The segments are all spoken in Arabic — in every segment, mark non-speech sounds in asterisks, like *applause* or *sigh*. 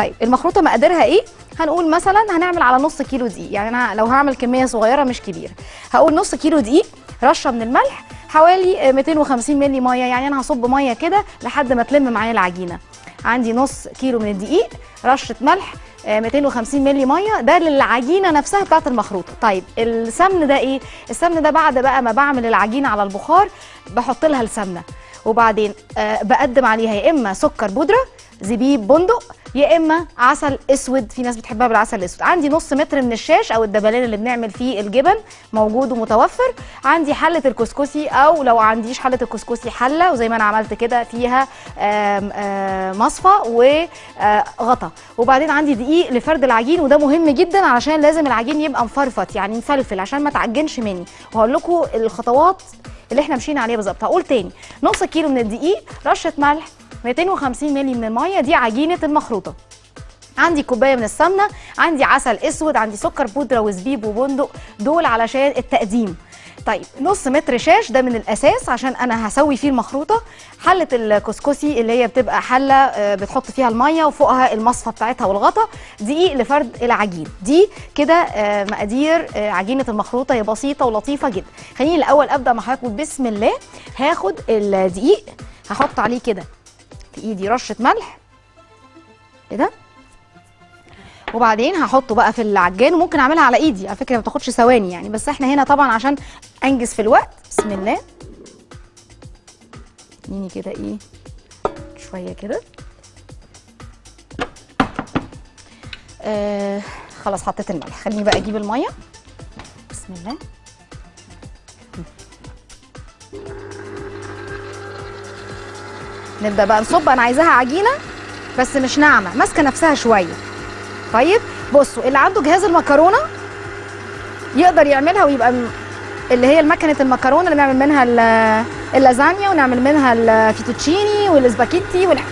طيب المخروطة مقاديرها إيه؟ هنقول مثلا هنعمل على نص كيلو دقيق يعني أنا لو هعمل كمية صغيرة مش كبيرة. هقول نص كيلو دقيق رشة من الملح حوالي آه، 250 مللي مية يعني أنا هصب مية كده لحد ما تلم معايا العجينة. عندي نص كيلو من الدقيق رشة ملح آه، 250 مللي مية. ده للعجينة نفسها بتاعت المخروطة. طيب السمن ده إيه؟ السمن ده بعد بقى ما بعمل العجينة على البخار بحط لها السمنة. وبعدين آه، بقدم عليها يا إما سكر بودرة زبيب بندق يا إما عسل أسود في ناس بتحبها بالعسل الأسود. عندي نص متر من الشاش أو الدبلان اللي بنعمل فيه الجبن موجود ومتوفر. عندي حلة الكسكسي أو لو عنديش حلة الكسكسي حلة وزي ما أنا عملت كده فيها مصفى وغطا. وبعدين عندي دقيق لفرد العجين وده مهم جدا علشان لازم العجين يبقى مفرفط يعني مفلفل عشان ما تعجنش مني. وهقول لكم الخطوات اللي إحنا مشينا عليها بالظبط. هقول تاني. نص كيلو من الدقيق رشة ملح 250 مللي من المية دي عجينة المخروطة. عندي كوباية من السمنة عندي عسل أسود عندي سكر بودرة وزبيب وبندق دول علشان التقديم. طيب نص متر شاش ده من الأساس عشان أنا هسوي فيه المخروطة. حلة الكسكسي اللي هي بتبقى حلة آه، بتحط فيها المية وفوقها المصفى بتاعتها والغطا. دقيق لفرد العجين. دي كده آه، مقادير آه، عجينة المخروطة. هي بسيطة ولطيفة جدا. خليني الأول أبدأ مع حضراتكم بسم الله هاخد الدقيق هحط عليه كده. في ايدي رشه ملح. كده وبعدين هحطه بقى في العجان وممكن اعملها على ايدي على فكرة ما بتاخدش ثواني يعني بس إحنا هنا طبعا عشان انجز في الوقت. بسم الله. اديني كده إيه شوية كده. آه خلاص حطيت الملح. خليني بقى أجيب المية. بسم الله. نبدأ بقى نصب. أنا عايزاها عجينة بس مش ناعمة ماسكة نفسها شوية. طيب بصوا اللي عنده جهاز المكرونة يقدر يعملها ويبقى اللي هي المكنه المكرونة اللي بنعمل منها ال- اللازانيا ونعمل منها الفيتوتشيني والسباكيتي والح...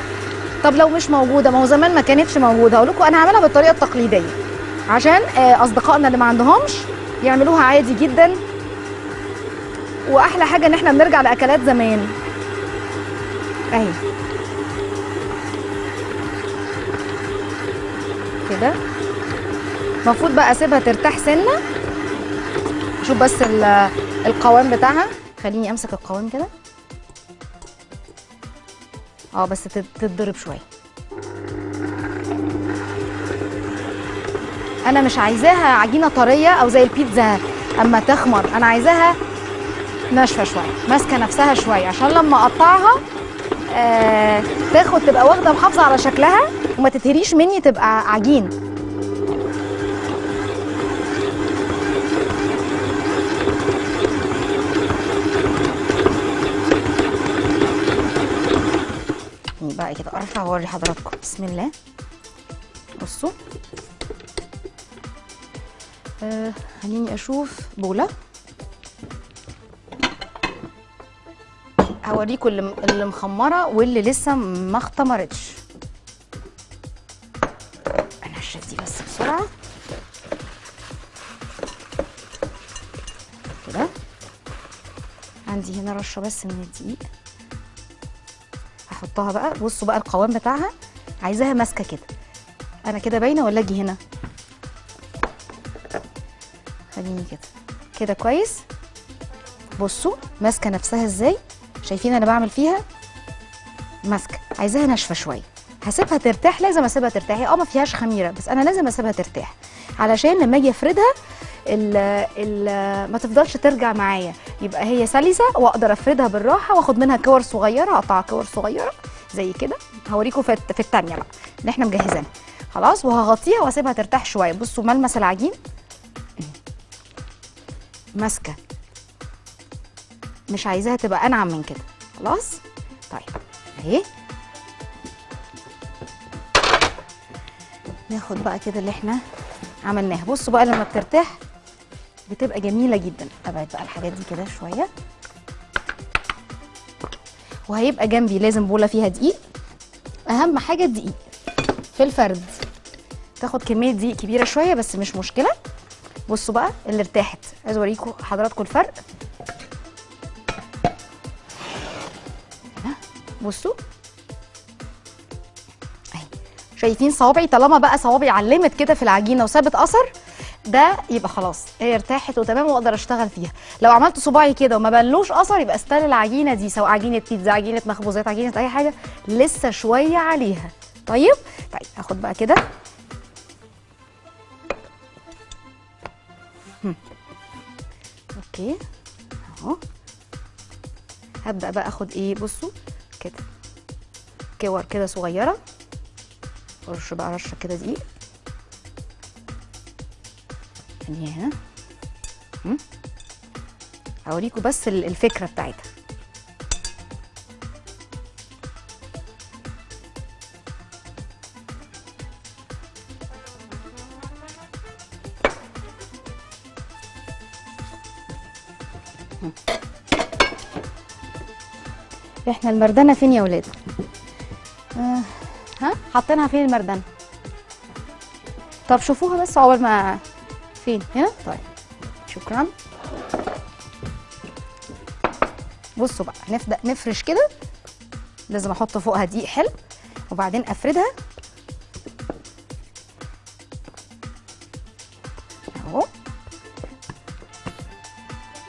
طب لو مش موجودة ما هو زمان ما كانتش موجودة. أقول لكم أنا هعملها بالطريقة التقليدية. عشان آه، أصدقائنا اللي ما عندهمش يعملوها عادي جدا. وأحلى حاجة إن إحنا بنرجع لأكلات زمان. اهي كده؟ المفروض بقى أسيبها ترتاح سنة؟ شوف بس ال- القوام بتاعها. خليني أمسك القوام كده. آه بس تت- تتضرب شوية. أنا مش عايزاها عجينة طرية أو زي البيتزا أما تخمر. أنا عايزاها ناشفة شوية ماسكة نفسها شوية عشان لما أقطعها آه تاخد تبقى واخدة محافظة على شكلها وما تتهريش مني تبقى عجين. بقى كده ارفع واوري حضراتكم. بسم الله. بصوا. آه خليني أشوف بولة. هوريكم اللي مخمرة واللي لسه ما اختمرتش. انشف دي بس بسرعة. كده. عندي هنا رشة بس من الدقيق. هحطها بقى. بصوا بقى القوام بتاعها. عايزاها ماسكة كده. أنا كده باينة ولا أجي هنا؟ خليني كده. كده كويس؟ بصوا ماسكة نفسها إزاي؟ شايفين أنا بعمل فيها ماسكه عايزاها ناشفة شوية. هسيبها ترتاح لازم اسيبها ترتاح. هي آه ما فيهاش خميرة بس أنا لازم اسيبها ترتاح. علشان لما أجي افردها ال ال ما تفضلش ترجع معايا. يبقى هي سلسة واقدر افردها بالراحة واخد منها كور صغيرة اقطع كور صغيرة زي كده. هوريكم في في الثانية بقى. اللي إحنا مجهزينها خلاص وهغطيها واسيبها ترتاح شوية. بصوا ملمس العجين. ماسكة. مش عايزاها تبقى أنعم من كده. خلاص؟ طيب أهي. ناخد بقى كده اللي إحنا عملناها. بصوا بقى لما بترتاح بتبقى جميلة جدا. أبعد بقى الحاجات دي كده شوية. وهيبقى جنبي لازم بوله فيها دقيق. أهم حاجة الدقيق في الفرد. تاخد كمية دقيق كبيرة شوية بس مش مشكلة. بصوا بقى اللي ارتاحت. عايز اوريكم حضراتكم الفرق. بصوا. أهي. شايفين صوابعي؟ طالما بقى صوابعي علمت كده في العجينة وسابت أثر ده يبقى خلاص هي ارتاحت وتمام وأقدر أشتغل فيها. لو عملت صباعي كده وما بلوش أثر يبقى استل العجينة دي سواء عجينة بيتزا عجينة مخبوزات عجينة أي حاجة لسه شوية عليها. طيب؟ طيب هاخد بقى كده. أوكي. أهو. هبدأ بقى أخد إيه؟ بصوا. كده. كور كده صغيرة. ارش بقى رشة كده دقيق. يعني هنا؟ هوريكم بس ال- الفكرة بتاعتها. إحنا المردنة فين يا ولاد؟ آه. ها؟ حاطينها فين المردنة؟ طب شوفوها بس عقبال ما فين؟ هنا؟ طيب. شكرا. بصوا بقى نبدا نفرش كده. لازم أحط فوقها دقيق حلو. وبعدين أفردها. أهو.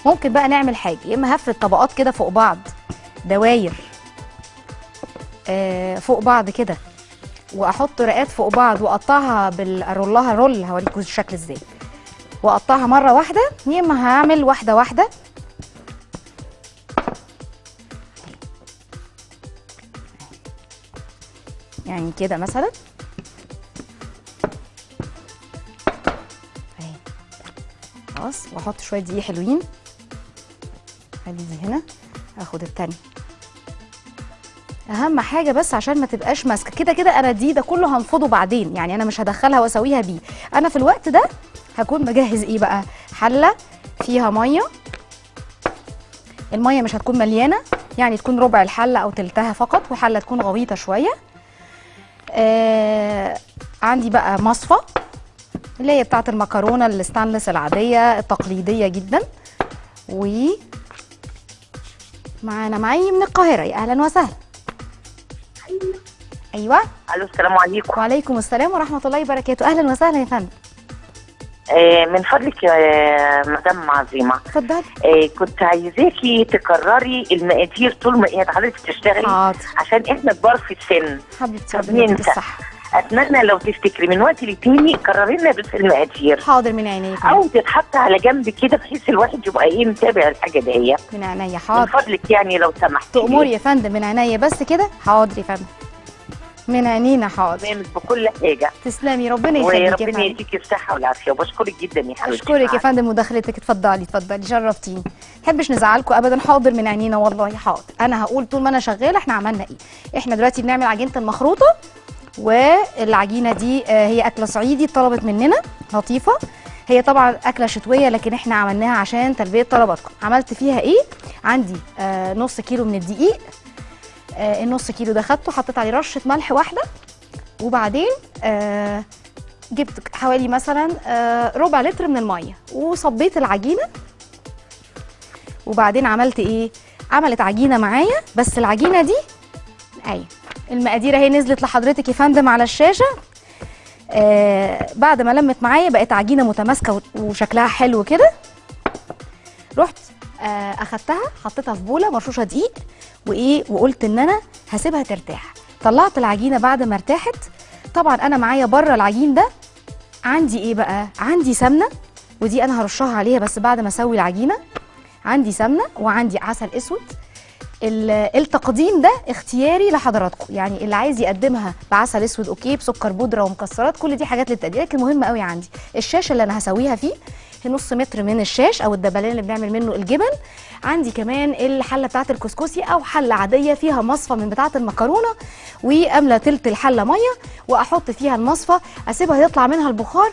ممكن بقى نعمل حاجة يا إما هفرد طبقات كده فوق بعض. دواير آه فوق بعض كده وأحط رقات فوق بعض وأقطعها بال roll ها roll هوريكم الشكل إزاي. وأقطعها مرة واحدة يا إما هعمل واحدة واحدة. يعني كده مثلا. أهي. خلاص وأحط شوية دقيق حلوين. ادي دي هنا أخد التانية. أهم حاجة بس عشان ما تبقاش ماسكة. كده كده أنا دي ده كله هنفضه بعدين. يعني أنا مش هدخلها وأسويها بيه. أنا في الوقت ده هكون مجهز إيه بقى؟ حلة فيها مية. المية مش هتكون مليانة يعني تكون ربع الحلة أو تلتها فقط وحلة تكون غويطة شوية. آه عندي بقى مصفى اللي هي بتاعة المكرونة الستانلس العادية التقليدية جدا. و معانا معي من القاهرة. يا أهلا وسهلا. أيوه. ألو السلام عليكم. وعليكم السلام ورحمة الله وبركاته. أهلا وسهلا يا فندم. آه من فضلك يا مدام عظيمة. اتفضلي آه كنت عايزاكي تكرري المقادير طول ما هي حضرتك تشتغلي حاضر. عشان إحنا كبار في السن. حبيبتي. الصحة. أتمنى لو تفتكري من وقت للتاني كرري لنا بس المقادير. حاضر من فندم. أو تتحط على جنب كده بحيث الواحد يبقى إيه متابع الحاجة دي من عينيا. من حاضر. فضلك يعني لو سمحتي. تأمري يا فندم من عينيا بس كده. حاضر يا فندم. من عينينا حاضر. برنامج بكل حاجة. تسلمي ربنا يخليك يا وربنا فندم. يديك الصحة والعافية. وبشكرك جدا يا حبيبتي. أشكرك يا فندم مداخلتك. اتفضلي اتفضلي. شرفتيني محبش نزعلكم ابدا؟ حاضر من عينينا والله حاضر. أنا هقول طول ما أنا شغالة إحنا عملنا إيه؟ إحنا دلوقتي بنعمل عجينة المخروطة والعجينة دي آه، هي أكلة صعيدي طلبت مننا لطيفة. هي طبعا أكلة شتوية لكن إحنا عملناها عشان تلبية طلباتكم. عملت فيها إيه؟ عندي آه نص كيلو من الدقيق آه النص كيلو ده خدته حطيت عليه رشة ملح واحدة. وبعدين آه جبت حوالي مثلا آه ربع لتر من المية. وصبيت العجينة. وبعدين عملت إيه؟ عملت عجينة معايا. بس العجينة دي أيوه المقادير أهي نزلت لحضرتك يا فندم على الشاشة. آه بعد ما لمت معايا بقت عجينة متماسكة وشكلها حلو كده. رحت أخدتها حطيتها في بولة مرشوشة دقيق وإيه وقلت إن أنا هسيبها ترتاح. طلعت العجينة بعد ما ارتاحت. طبعا أنا معايا بره العجين ده. عندي إيه بقى؟ عندي سمنة ودي أنا هرشها عليها بس بعد ما أسوي العجينة. عندي سمنة وعندي عسل أسود. ال- التقديم ده اختياري لحضراتكم. يعني اللي عايز يقدمها بعسل أسود OK بسكر بودرة ومكسرات كل دي حاجات للتقديم لكن مهم قوي عندي. الشاش اللي أنا هسويها فيه نص متر من الشاش أو الدبلان اللي بنعمل منه الجبن. عندي كمان الحلة بتاعه الكسكسي أو حلة عادية فيها مصفى من بتاعة المكرونة وأملى تلت الحلة مية وأحط فيها المصفى أسيبها يطلع منها البخار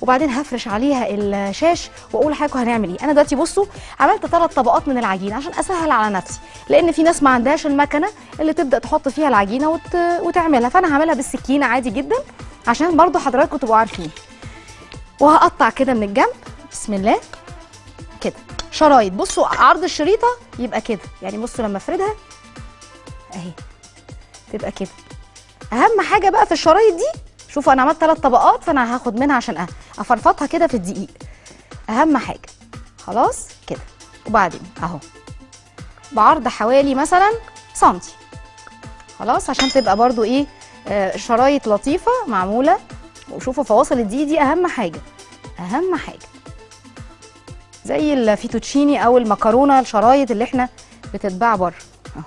وبعدين هفرش عليها الشاش وأقول لحضراتكم هنعمل إيه. أنا دلوقتي بصوا عملت ثلاث طبقات من العجينه عشان أسهل على نفسي لأن في ناس ما عندهاش المكنة اللي تبدأ تحط فيها العجينة وت... وتعملها فأنا هعملها بالسكينة عادي جدا عشان برضو حضراتكم تبقوا عارفين. وهقطع كده من الجنب بسم الله. كده. شرايط. بصوا عرض الشريطة يبقى كده. يعني بصوا لما افردها اهي. تبقى كده. أهم حاجة بقى في الشرايط دي شوفوا أنا عملت ثلاث طبقات فأنا هاخد منها عشان أفرفطها كده في الدقيق. أهم حاجة. خلاص؟ كده. وبعدين أهو. بعرض حوالي مثلا سنتي. خلاص؟ عشان تبقى برضو إيه آه شرايط لطيفة معمولة. وشوفوا فواصل الدقيق دي أهم حاجة. أهم حاجة. زي الفيتوتشيني أو المكرونة الشرايط اللي إحنا بتتباع بره. أهو.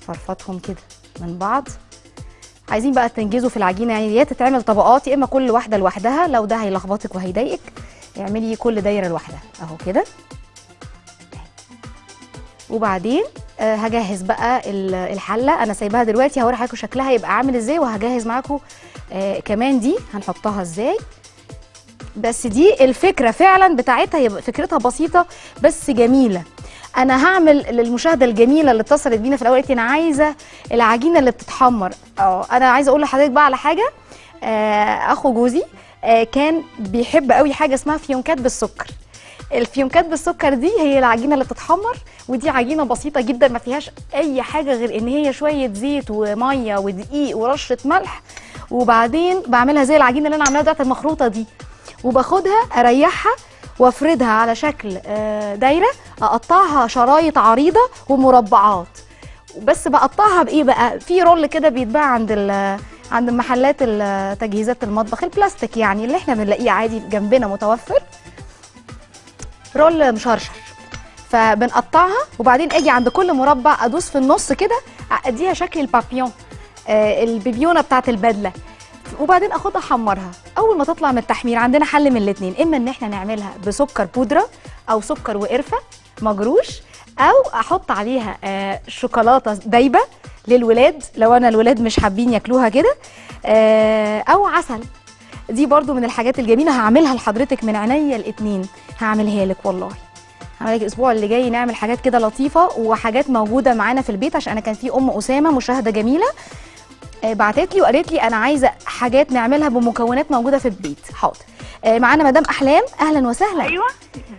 فرفطهم كده من بعض. عايزين بقى تنجزوا في العجينة يعني يا تتعمل طبقات يا إما كل واحدة لوحدها. لو ده هيلخبطك وهيضايقك اعملي كل دايرة لوحدها. أهو كده. وبعدين آه، هجهز بقى ال- الحلة. أنا سايباها دلوقتي هوري حضراتكم شكلها يبقى عامل إزاي وهجهز معاكم آه كمان دي هنحطها إزاي. بس دي الفكرة فعلا بتاعتها هي فكرتها بسيطة بس جميلة. أنا هعمل للمشاهدة الجميلة اللي اتصلت بينا في الأول أنا عايزة العجينة اللي بتتحمر. آه أنا عايزة أقول لحضرتك بقى على حاجة. آه أخو جوزي آه كان بيحب قوي حاجة اسمها فيونكات بالسكر. الفيونكات بالسكر دي هي العجينة اللي بتتحمر ودي عجينة بسيطة جدا ما فيهاش أي حاجة غير إن هي شوية زيت ومية ودقيق ورشة ملح. وبعدين بعملها زي العجينة اللي أنا عاملاها بتاعت المخروطة دي. وباخدها أريحها وأفردها على شكل آه، دايرة أقطعها شرايط عريضة ومربعات. بس بقطعها بإيه بقى؟ في roll كده بيتباع عند عند محلات تجهيزات المطبخ البلاستيك يعني اللي إحنا بنلاقيه عادي جنبنا متوفر. roll مشرشر. فبنقطعها وبعدين أجي عند كل مربع أدوس في النص كده أديها شكل البابيون آه البيبيونة بتاعت البدلة. وبعدين أخدها أحمرها. أول ما تطلع من التحمير عندنا حل من الاثنين إما إن إحنا نعملها بسكر بودرة أو سكر وقرفة مجروش أو أحط عليها آه شوكولاتة دايبة للولاد لو أنا الولاد مش حابين ياكلوها كده آه أو عسل. دي برضو من الحاجات الجميلة هعملها لحضرتك من عينيا الاتنين. هعملها لك والله. هعمل لك الأسبوع اللي جاي نعمل حاجات كده لطيفة وحاجات موجودة معانا في البيت عشان أنا كان في أم أسامة مشاهدة جميلة. بعتت لي وقالت لي أنا عايزة حاجات نعملها بمكونات موجودة في البيت. حاضر. آه، معانا مدام أحلام. أهلا وسهلا. أيوه.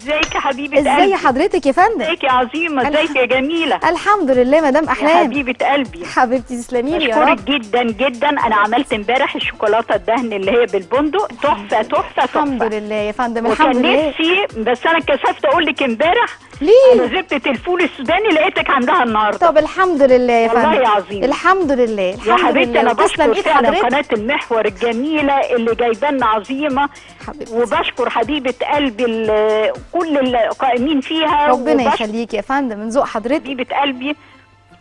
إزيك يا حبيبة ازي قلبي؟ حضرتك يا فندم؟ إزيك يا عظيمة. إزيك يا جميلة؟ الحمد لله مدام يا أحلام. حبيبة قلبي. حبيبتي تسلمي لي يا رب. جدا جدا. أنا عملت امبارح الشوكولاتة الدهن اللي هي بالبندق. تحفة تحفة الحمد تحفه لله يا فندم الحمد وكان لله. نفسي بس أنا اتكسفت أقول لك امبارح ليه؟ أنا زبده الفول السوداني لقيتك عاملاها النهارده. طب الحمد لله يا والله فندم. يا عظيم. الحمد لله يا الحمد حبيبتي لله. أنا بشكر فعلا قناة المحور الجميلة اللي جايبانا عظيمة. حبيبتي. وبشكر حبيبة قلبي كل القائمين فيها. ربنا يخليكي يا فندم. من ذوق حضرتك. حبيبة قلبي.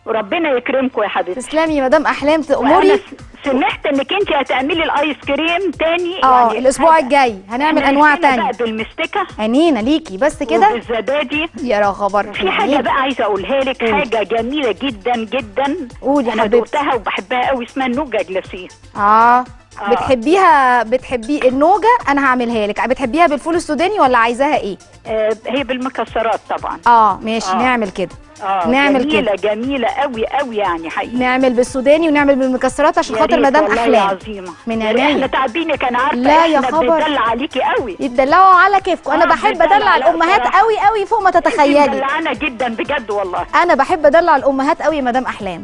وربنا يكرمكم يا حبيبتي. تسلمي يا مدام أحلام وأنا تأمري. س- سمعت إنك أنت هتعملي الآيس كريم تاني آه يعني الأسبوع الجاي. هنعمل أنواع تانية بقى بالمستكة. عينينا ليكي بس كده. وبالزبادي يا خبر في حاجة بقى عايزة أقولها لك. حاجة جميلة جدا جدا. قولي أنا دقتها وبحبها قوي اسمها النوجة جلاسيه. آه. آه. بتحبيها بتحبي النوجة؟ أنا هعملها لك. بتحبيها بالفول السوداني ولا عايزاها إيه؟ آه هي بالمكسرات طبعا. آه ماشي. آه. نعمل كده. آه نعمل جميلة جميلة قوي قوي يعني حقيقي. نعمل بالسوداني ونعمل بالمكسرات عشان خاطر مدام أحلام. عظيمه من عينيا. إحنا تعبينك أنا عارفة لا يا خبر. بندلع عليكي قوي يتدلعوا على كيفكم. أنا آه، بحب أدلع لا الأمهات. قوي قوي فوق ما تتخيلي. مدلعانا جدا بجد والله. أنا بحب أدلع الأمهات قوي يا مدام أحلام.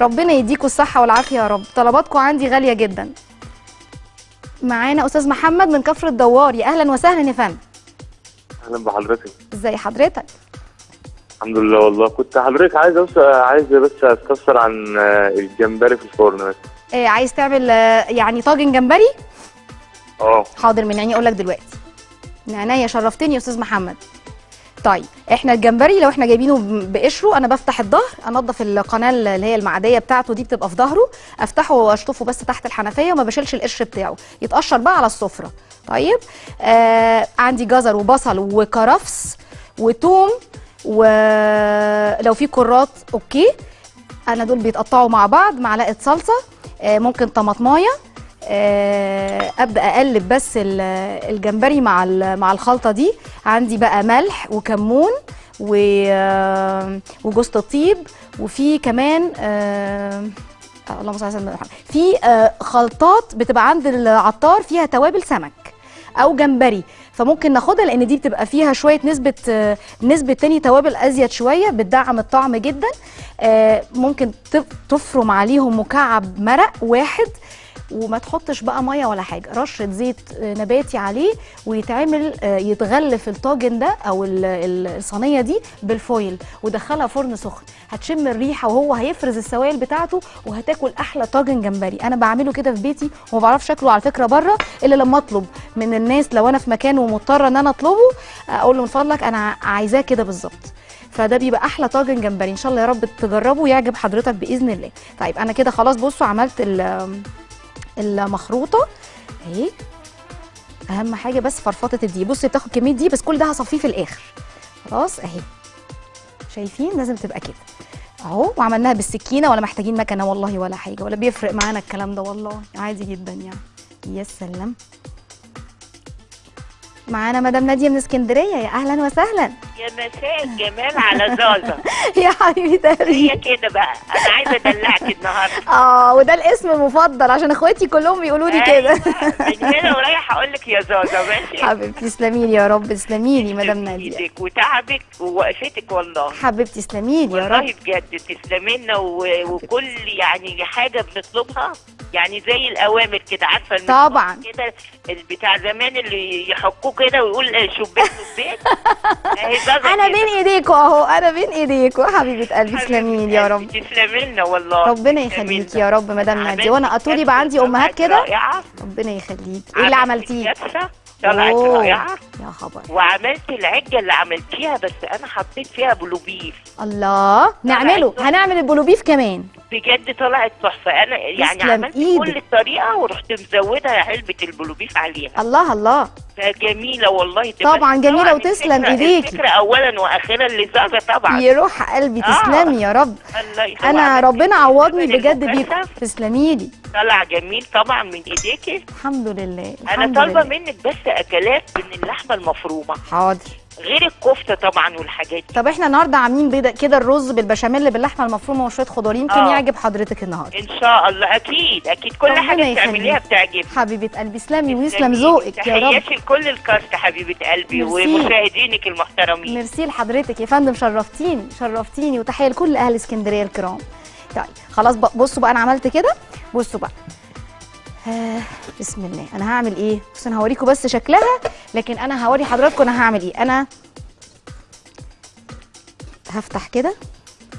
ربنا يديكوا الصحة والعافية يا رب. طلباتكم عندي غالية جدا. معانا أستاذ محمد من كفر الدوار. يا أهلا وسهلا يا فندم. أهلا بحضرتك. ازي حضرتك؟ الحمد لله والله. كنت حضرتك عايز بس عايز بس أستفسر عن آه، الجمبري في الفرن بس. آه عايز تعمل آه، يعني طاجن جمبري؟ آه. حاضر من عيني أقول لك دلوقتي. من عينيا شرفتني يا أستاذ محمد. طيب إحنا الجمبري لو إحنا جايبينه بقشره أنا بفتح الظهر أنضف القناة اللي هي المعدية بتاعته دي بتبقى في ظهره أفتحه وأشطفه بس تحت الحنفية وما بشيلش القشر بتاعه. يتقشر بقى على السفرة. طيب آه عندي جزر وبصل وكرفس وتوم ولو في كرات أوكي. أنا دول بيتقطعوا مع بعض معلقة صلصة آه ممكن طماطماية آه، أبدأ أقلب بس ال- الجمبري مع مع الخلطة دي. عندي بقى ملح وكمون آه، وجوز الطيب. وفي كمان اللهم صل على سيدنا محمد. في خلطات بتبقى عند العطار فيها توابل سمك. أو جمبري. فممكن ناخدها لأن دي بتبقى فيها شوية نسبة آه، نسبة تاني توابل أزيد شوية بتدعم الطعم جدا. آه، ممكن تف- تفرم عليهم مكعب مرق واحد وما تحطش بقى مية ولا حاجة. رشة زيت آه، نباتي عليه ويتعمل آه، يتغلف الطاجن ده أو ال- ال- الصينية دي بالفويل ودخلها فرن سخن. هتشم الريحة وهو هيفرز السوائل بتاعته وهتاكل أحلى طاجن جمبري. أنا بعمله كده في بيتي وما بعرفش شكله على فكرة بره إلا لما أطلب من الناس لو أنا في مكان ومضطرة إن أنا أطلبه أقول له من فضلك أنا عايزاه كده بالظبط. فده بيبقى أحلى طاجن جمبري. إن شاء الله يا رب تجربه ويعجب حضرتك بإذن الله. طيب أنا كده خلاص بصوا عملت ال- المخروطه اهي. اهم حاجة بس فرفطه الدقيق. بصي بتاخد كميه دي بس كل ده هصفيه في الآخر. خلاص اهي. شايفين؟ لازم تبقى كده. اهو وعملناها بالسكينة ولا محتاجين مكنة والله ولا حاجة ولا بيفرق معانا الكلام ده والله. عادي جدا يعني. يا سلام. معانا مدام نادية من اسكندرية. يا أهلا وسهلا. يا مساء الجمال على زازا. *laughs* يا حبيبه قلبي هي كده بقى. أنا عايزة أدلعك النهارده. *laughs* آه وده الاسم المفضل عشان إخواتي كلهم بيقولوا لي كده. أيوة، من هنا *laughs* ورايح أقول لك يا زازا ماشي. حبيبتي تسلمي لي يا رب تسلمي لي مدام نادية. إيدك وتعبك ووقفتك والله. حبيبتي تسلمي لي يا رب. والله بجد تسلمي لنا وكل يعني حاجة بنطلبها يعني زي الأوامر كده عارفة طبعا. كده بتاع زمان اللي يحكوه كده ويقول شباك شباك زازا أنا. بين إيديكوا أهو أنا بين إيديكوا. حبيبة قلبي تسلمي يا رب. تسلمي لنا والله. ربنا تسلمي يخليك لنا. يا رب مدام ناديه وأنا أطولي بقى عندي أمهات كده. رائعة. ربنا يخليك. إيه اللي عملتيه؟ طلعت أوه، رائعة. يا خبر. وعملت العجة اللي عملتيها بس أنا حطيت فيها بلوبيف. الله. نعمله. هنعمل البلوبيف كمان. بجد طلعت تحفة. أنا يعني عملت إيدك. كل الطريقة ورحت مزودة علبة البلوبيف عليها. الله الله. فجميلة والله. طبعاً طبعاً وتسلم إيديكي. الفكرة أولا وأخيرا لزازة طبعا. يروح قلبي آه. تسلمي يا رب. الله. أنا ربنا عوضني بجد. بيكم تسلمي لي. طلع جميل طبعا من إيديكي. الحمد لله الحمد طالبة لله. منك بس أكلات من اللحمة المفرومة. حاضر. غير الكفتة طبعا والحاجات دي. طب إحنا النهارده عاملين كده الرز بالبشاميل باللحمة المفرومة وشوية خضار يمكن آه. يعجب حضرتك النهارده. إن شاء الله أكيد أكيد. كل حاجة بتعمليها. بتعجبني حبيبة قلبي سلامي ويسلم. ذوقك يا رب. تحياتي لكل الكاست حبيبة قلبي. ومشاهدينك المحترمين. ميرسي لحضرتك يا فندم شرفتيني شرفتيني وتحية لكل أهل اسكندرية الكرام. طيب خلاص بقى بصوا بقى أنا عملت كده. بصوا بقى. آه بسم الله. أنا هعمل إيه؟ بص أنا هوريكم بس شكلها لكن أنا هوري حضراتكم أنا هعمل إيه. أنا هفتح كده.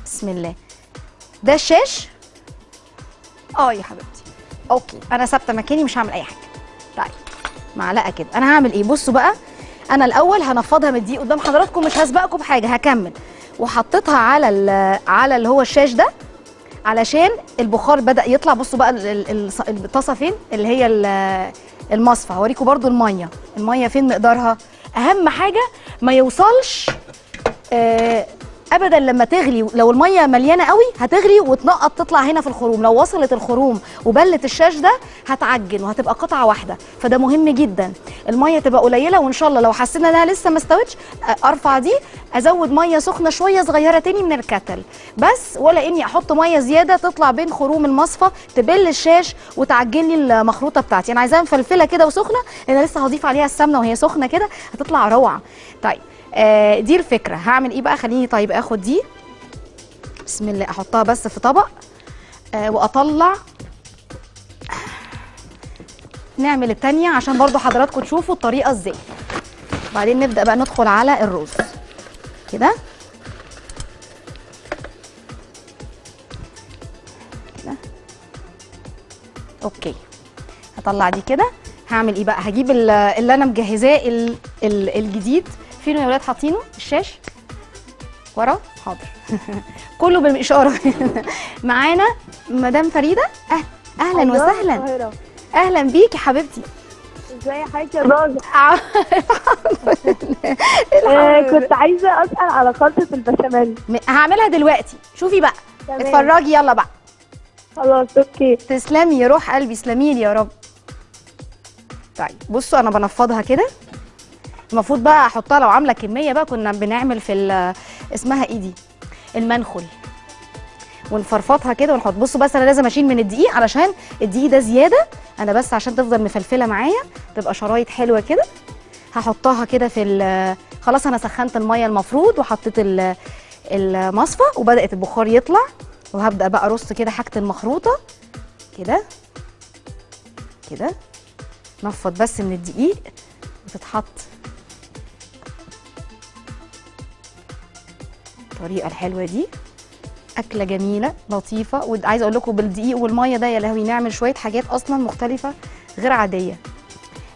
بسم الله. ده الشاش؟ آه يا حبيبتي. أوكي. أنا ثابتة مكاني مش هعمل أي حاجة. طيب. معلقة كده. أنا هعمل إيه؟ بصوا بقى. أنا الأول هنفضها من الدقيق قدام حضراتكم مش هسبقكم بحاجة هكمل. وحطيتها على على اللي هو الشاش ده. علشان البخار بدأ يطلع. بصوا بقى الطاسة فين؟ اللي هي ال- المصفى. هوريكم برضو المية. المية فين مقدارها؟ أهم حاجة ما يوصلش آه، ابدا لما تغلي لو المية مليانة قوي هتغلي وتنقط تطلع هنا في الخروم. لو وصلت الخروم وبلت الشاش ده هتعجن وهتبقى قطعة واحدة فده مهم جدا. المية تبقى قليلة وإن شاء الله لو حسينا إنها لسه ما استوتش أرفع دي أزود مية سخنة شوية صغيرة تاني من الكتل بس ولا إني أحط مية زيادة تطلع بين خروم المصفى تبل الشاش وتعجن لي المخروطة بتاعتي. أنا عايزاها مفلفلة كده وسخنة لأن لسه هضيف عليها السمنة وهي سخنة كده هتطلع روعة. طيب آه دي الفكرة. هعمل إيه بقى؟ خليني طيب آخد دي. بسم الله. أحطها بس في طبق آه وأطلع. نعمل التانية عشان برضو حضراتكم تشوفوا الطريقة إزاي. بعدين نبدأ بقى ندخل على الرز. كده؟ كده؟ أوكي. هطلع دي كده. هعمل إيه بقى؟ هجيب ال- اللي أنا مجهزاه ال- ال- الجديد. فين يا ولاد حاطينه؟ الشاش. ورا. حاضر. *laughs* كله بالإشارة. *laughs* معانا مدام فريدة. أه. أهلا وسهلا. أهلا بيكي حبيبتي. إزاي حضرتك يا *laughs* لله. آه،. كنت عايزة أسأل على خلطة البشاميل. هعملها دلوقتي. شوفي بقى. تمام. اتفرجي يلا بقى. خلاص أوكي. تسلمي يا روح قلبي تسلمي لي يا رب. طيب بصوا أنا بنفضها كده. المفروض بقى أحطها لو عاملة كمية بقى كنا بنعمل في اسمها إيه دي؟ المنخل. ونفرفطها كده ونحط. بصوا بس أنا لازم أشيل من الدقيق علشان الدقيق ده زيادة. أنا بس عشان تفضل مفلفلة معايا تبقى شرايط حلوة كده. هحطها كده في خلاص أنا سخنت المية المفروض وحطيت ال- المصفى وبدأت البخار يطلع. وهبدأ بقى أرص كده حاجة المخروطة. كده. كده. نفض بس من الدقيق وتتحط. الطريقة الحلوة دي. أكلة جميلة لطيفة وعايزة أقول لكم بالدقيق والمية ده يا لهوي نعمل شوية حاجات أصلا مختلفة غير عادية.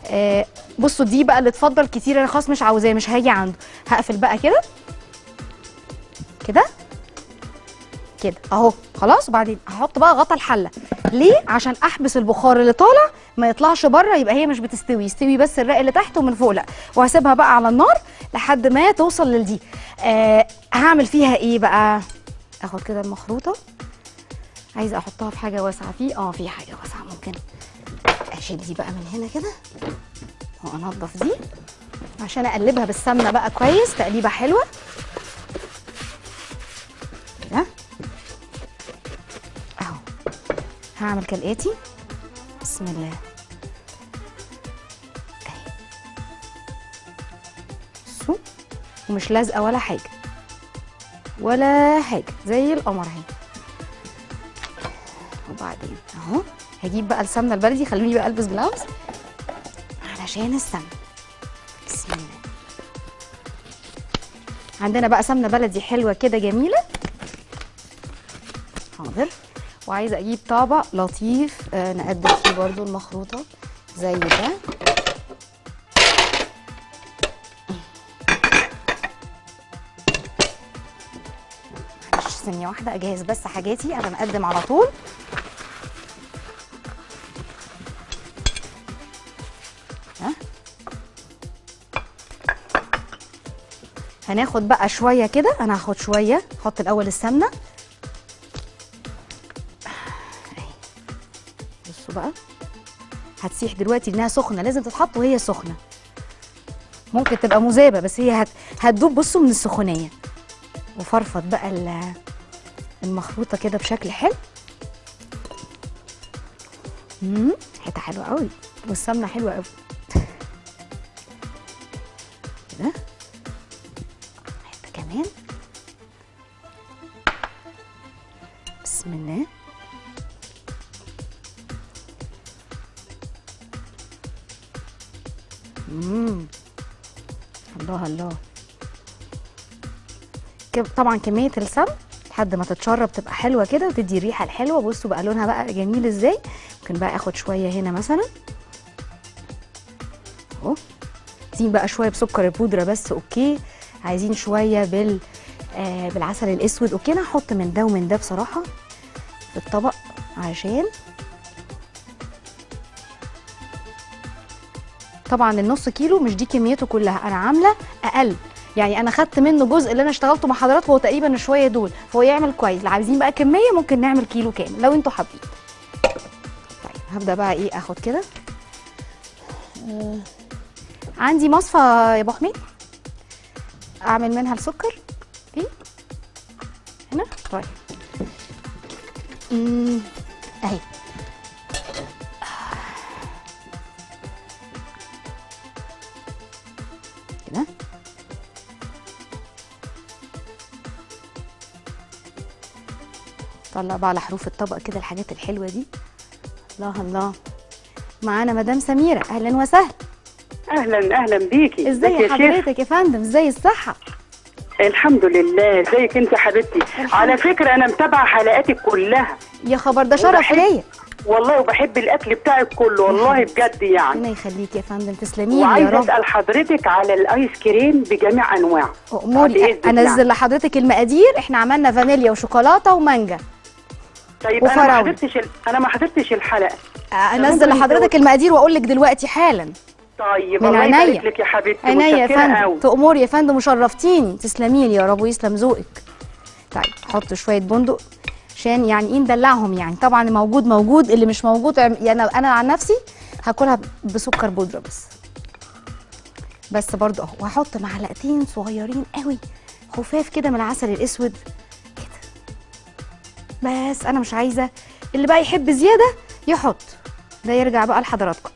آه بصوا دي بقى اللي اتفضل كتير. أنا خلاص مش عاوزاه مش هاجي عنده. هقفل بقى كده. كده؟ كده. أهو خلاص. وبعدين هحط بقى غطا الحلة. ليه؟ عشان أحبس البخار اللي طالع ما يطلعش بره يبقى هي مش بتستوي. يستوي بس الرق اللي تحت ومن فوق. لأ وهسيبها بقى على النار. لحد ما توصل للدي آه هعمل فيها إيه بقى؟ أخد كده المخروطة. عايزة أحطها في حاجة واسعة. فيه آه في حاجة واسعة. ممكن أشيل دي بقى من هنا كده وأنضف دي عشان أقلبها بالسمنة بقى كويس. تقليبة حلوة. كده. أهو. هعمل كالآتي. بسم الله. ومش لازقة ولا حاجة. ولا حاجة زي القمر أهي. وبعدين أهو هجيب بقى السمنة البلدي خلوني بقى ألبس جلافز علشان السمنة. بسم الله. عندنا بقى سمنة بلدي حلوة كده جميلة. حاضر. وعايزة أجيب طبق لطيف آه نقدم فيه برضو المخروطة زي ده. ثانية واحدة أجهز بس حاجاتي عشان أقدم على طول. هناخد بقى شوية كده أنا هاخد شوية أحط الأول السمنة. بصوا بقى هتسيح دلوقتي إنها سخنة لازم تتحط وهي سخنة. ممكن تبقى مذابة بس هي هت... هتدوب بصوا من السخونية. وفرفط بقى ال- المخروطة كده بشكل حلو. امم حتة حلوة قوي والسمنة حلوة قوي كده *laughs* حتة كمان. بسم الله. امم الله الله. طبعا كمية السمن لحد ما تتشرب تبقى حلوة كده وتدي الريحة الحلوة. بصوا بقى لونها بقى جميل إزاي. ممكن بقى اخد شوية هنا مثلا. اهو. عايزين بقى شوية بسكر البودرة بس OK. عايزين شوية بال آه بالعسل الاسود OK. أنا هحط من ده ومن ده بصراحة في الطبق عشان طبعا النص كيلو مش دي كميته كلها. أنا عاملة أقل. يعني أنا خدت منه جزء اللي أنا اشتغلته مع حضراتكم هو تقريبا شوية دول فهو يعمل كويس. لو عايزين بقى كمية ممكن نعمل كيلو كامل لو أنتوا حابين. طيب هبدأ بقى إيه أخد كده. آه، عندي مصفى يا أبو حميد. أعمل منها السكر. إيه؟ هنا؟ طيب. طلع بقى على حروف الطبق كده الحاجات الحلوة دي. الله الله. معانا مدام سميرة. أهلا وسهلا. أهلا أهلا بيكي. شيخ؟ حضرتك يا فندم؟ إزاي الصحة؟ الحمد لله. إزيك أنت يا حبيبتي على فكرة أنا متابعة حلقاتك كلها. يا خبر ده شرف ليا. والله وبحب الأكل بتاعك كله والله بجد يعني. ربنا يخليك يا فندم. تسلمي يا وعايزة رب. أسأل حضرتك على الآيس كريم بجميع أنواعه. أموري. أنزل لحضرتك المقادير. إحنا عملنا فانيليا وشوكولاتة ومانجا. طيب أنا ما وفراولة. حضرتش ال... أنا ما حضرتش الحلقة أنزل ممكن لحضرتك المقادير وأقول لك دلوقتي حالا. طيب من الله. يبارك لك يا حبيبتي عينيا يا فندم. قوي. تأمري يا فندم وشرفتيني تسلمي لي يا رب ويسلم ذوقك. طيب حط شوية بندق عشان يعني إيه ندلعهم يعني. طبعا موجود موجود اللي مش موجود يعني أنا عن نفسي هاكلها بسكر بودرة بس. بس برضو أهو وهحط معلقتين صغيرين قوي خفاف كده من العسل الأسود. بس أنا مش عايزة اللي بقى يحب زيادة يحط. ده يرجع بقى لحضراتكم.